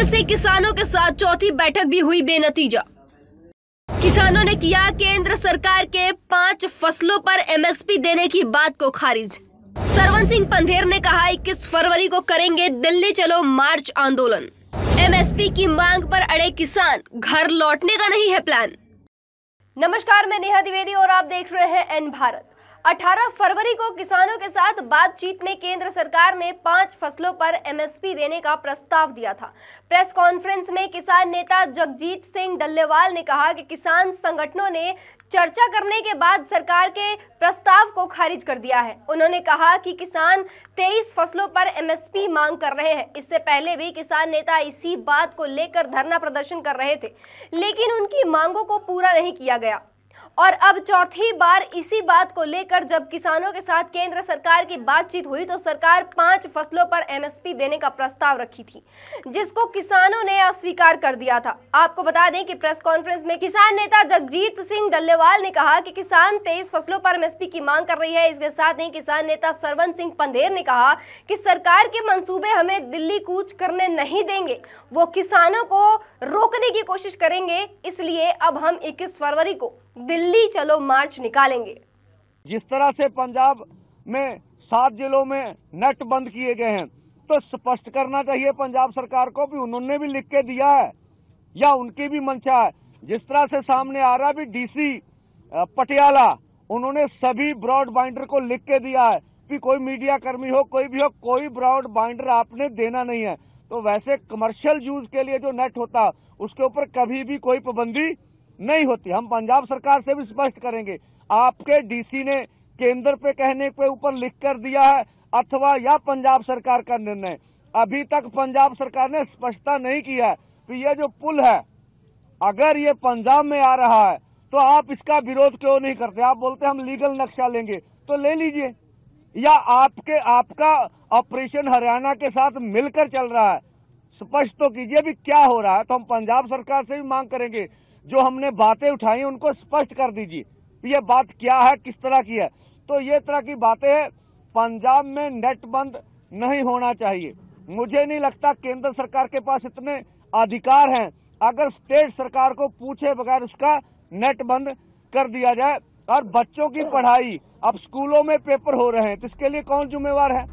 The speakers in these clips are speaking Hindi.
फिर से किसानों के साथ चौथी बैठक भी हुई बेनतीजा। किसानों ने किया केंद्र सरकार के पाँच फ़सलों पर एमएसपी देने की बात को खारिज। सरवन सिंह पंधेर ने कहा 21 फरवरी को करेंगे दिल्ली चलो मार्च आंदोलन। एमएसपी की मांग पर अड़े किसान, घर लौटने का नहीं है प्लान। नमस्कार, मैं नेहा द्विवेदी और आप देख रहे हैं एन भारत। 18 फरवरी को किसानों के साथ बातचीत में केंद्र सरकार ने पाँच फ़सलों पर एमएसपी देने का प्रस्ताव दिया था। प्रेस कॉन्फ्रेंस में किसान नेता जगजीत सिंह डल्लेवाल ने कहा कि किसान संगठनों ने चर्चा करने के बाद सरकार के प्रस्ताव को खारिज कर दिया है। उन्होंने कहा कि किसान 23 फ़सलों पर एमएसपी मांग कर रहे हैं। इससे पहले भी किसान नेता इसी बात को लेकर धरना प्रदर्शन कर रहे थे, लेकिन उनकी मांगों को पूरा नहीं किया गया। और अब चौथी बार इसी बात को लेकर जब किसानों के साथ केंद्र सरकार की बातचीत हुई तो सरकार पाँच फ़सलों पर एमएसपी देने का प्रस्ताव रखी थी, जिसको किसानों ने अस्वीकार कर दिया था। आपको बता दें कि प्रेस कॉन्फ्रेंस में किसान नेता जगजीत सिंह डल्लेवाल ने कहा कि किसान तेईस फ़सलों पर एमएसपी की मांग कर रही है। इसके साथ ही किसान नेता सरवन सिंह पंधेर ने कहा कि सरकार के मंसूबे हमें दिल्ली कूच करने नहीं देंगे, वो किसानों को रोकने की कोशिश करेंगे, इसलिए अब हम इक्कीस फरवरी को दिल्ली चलो मार्च निकालेंगे। जिस तरह से पंजाब में सात जिलों में नेट बंद किए गए हैं तो स्पष्ट करना चाहिए पंजाब सरकार को भी, उन्होंने भी लिख के दिया है, या उनकी भी मंशा है। जिस तरह से सामने आ रहा भी डीसी पटियाला, उन्होंने सभी ब्रॉड बाइंडर को लिख के दिया है कि कोई मीडिया कर्मी हो, कोई भी हो, कोई ब्रॉड बाइंडर आपने देना नहीं है। तो वैसे कमर्शियल यूज़ के लिए जो नेट होता, उसके ऊपर कभी भी कोई पाबंदी नहीं होती। हम पंजाब सरकार से भी स्पष्ट करेंगे। आपके डीसी ने केंद्र पे कहने पे ऊपर लिख कर दिया है, अथवा या पंजाब सरकार का निर्णय। अभी तक पंजाब सरकार ने स्पष्टता नहीं किया है कि ये जो पुल है, अगर ये पंजाब में आ रहा है तो आप इसका विरोध क्यों नहीं करते? आप बोलते हम लीगल नक्शा लेंगे तो ले लीजिए। या आपके, आपका ऑपरेशन हरियाणा के साथ मिलकर चल रहा है, स्पष्ट तो कीजिए भी क्या हो रहा है। तो हम पंजाब सरकार से भी मांग करेंगे जो हमने बातें उठाई उनको स्पष्ट कर दीजिए ये बात क्या है, किस तरह की है। तो ये तरह की बातें पंजाब में नेट बंद नहीं होना चाहिए। मुझे नहीं लगता केंद्र सरकार के पास इतने अधिकार हैं। अगर स्टेट सरकार को पूछे बगैर उसका नेट बंद कर दिया जाए। और बच्चों की पढ़ाई, अब स्कूलों में पेपर हो रहे हैं तो इसके लिए कौन जिम्मेवार है?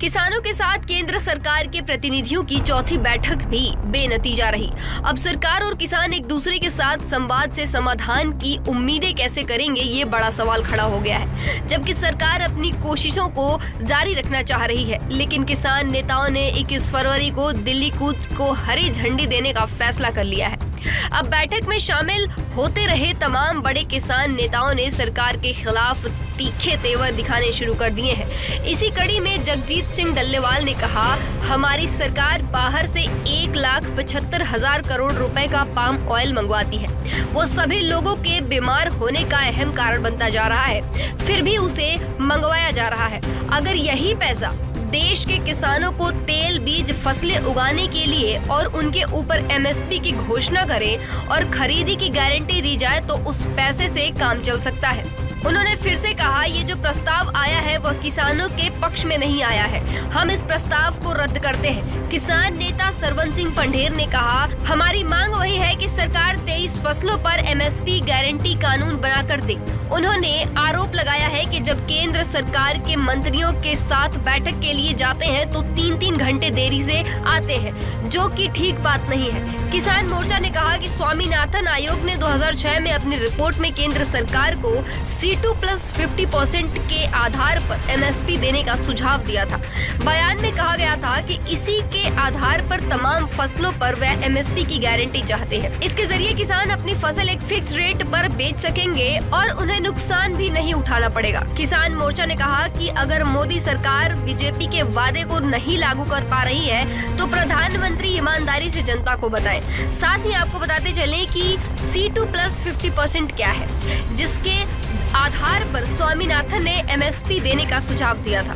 किसानों के साथ केंद्र सरकार के प्रतिनिधियों की चौथी बैठक भी बेनतीजा रही। अब सरकार और किसान एक दूसरे के साथ संवाद से समाधान की उम्मीदें कैसे करेंगे, ये बड़ा सवाल खड़ा हो गया है। जबकि सरकार अपनी कोशिशों को जारी रखना चाह रही है, लेकिन किसान नेताओं ने 21 फरवरी को दिल्ली कूच को हरी झंडी देने का फैसला कर लिया है। अब बैठक में शामिल होते रहे तमाम बड़े किसान नेताओं ने सरकार के खिलाफ तीखे तेवर दिखाने शुरू कर दिए हैं। इसी कड़ी में जगजीत सिंह डल्लेवाल ने कहा, हमारी सरकार बाहर से एक लाख पचहत्तर हज़ार करोड़ रुपए का पाम ऑयल मंगवाती है। वो सभी लोगों के बीमार होने का अहम कारण बनता जा रहा है। फिर भी उसे मंगवाया जा रहा है। अगर यही पैसा देश के किसानों को तेल, बीज, फ़सलें उगाने के लिए और उनके ऊपर एमएसपी की घोषणा करें और खरीदी की गारंटी दी जाए तो उस पैसे से काम चल सकता है। उन्होंने फिर से कहा, ये जो प्रस्ताव आया है, वह किसानों के पक्ष में नहीं आया है। हम इस प्रस्ताव को रद्द करते हैं। किसान नेता सरवन सिंह पंडेर ने कहा, हमारी मांग वही कि सरकार तेईस फ़सलों पर एमएसपी गारंटी कानून बनाकर दे। उन्होंने आरोप लगाया है कि जब केंद्र सरकार के मंत्रियों के साथ बैठक के लिए जाते हैं तो तीन तीन घंटे देरी से आते हैं, जो कि ठीक बात नहीं है। किसान मोर्चा ने कहा कि स्वामीनाथन आयोग ने 2006 में अपनी रिपोर्ट में केंद्र सरकार को C two plus fifty percent के आधार पर एमएसपी देने का सुझाव दिया था। बयान में कहा गया था कि इसी के आधार पर तमाम फ़सलों पर वह एमएसपी की गारंटी चाहते हैं। इसके ज़रिए किसान अपनी फ़सल एक फिक्स रेट पर बेच सकेंगे और उन्हें नुकसान भी नहीं उठाना पड़ेगा किसान मोर्चा ने कहा कि अगर मोदी सरकार बीजेपी के वादे को नहीं लागू कर पा रही है तो प्रधानमंत्री ईमानदारी से जनता को बताएँ। साथ ही आपको बताते चले कि C two plus fifty percent क्या है, जिसके आधार पर स्वामीनाथन ने एमएसपी देने का सुझाव दिया था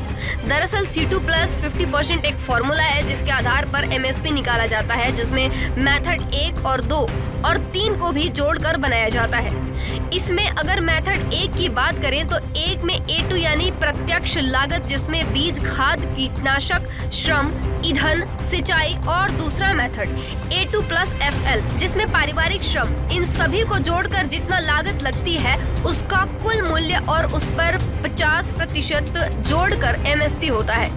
दरअसल C two plus fifty percent एक फॉर्मूला है, जिसके आधार पर एमएसपी निकाला जाता है, जिसमें मेथड एक और दो और तीन को भी जोड़कर बनाया जाता है। इसमें अगर मेथड एक की बात करें तो एक में ए टू यानी प्रत्यक्ष लागत, जिसमें बीज, खाद, कीटनाशक, श्रम, ईंधन, सिंचाई और दूसरा method A two plus F L जिसमें पारिवारिक श्रम, इन सभी को जोड़कर जितना लागत लगती है, उसका कुल मूल्य और उस पर 50 प्रतिशत जोड़कर एमएसपी होता है।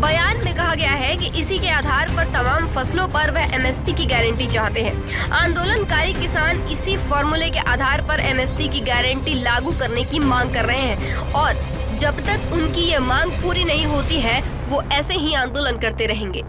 बयान में कहा गया है कि इसी के आधार पर तमाम फ़सलों पर वह एमएसपी की गारंटी चाहते हैं। आंदोलनकारी किसान इसी फॉर्मूले के आधार पर एमएसपी की गारंटी लागू करने की मांग कर रहे हैं और जब तक उनकी ये मांग पूरी नहीं होती है, वो ऐसे ही आंदोलन करते रहेंगे।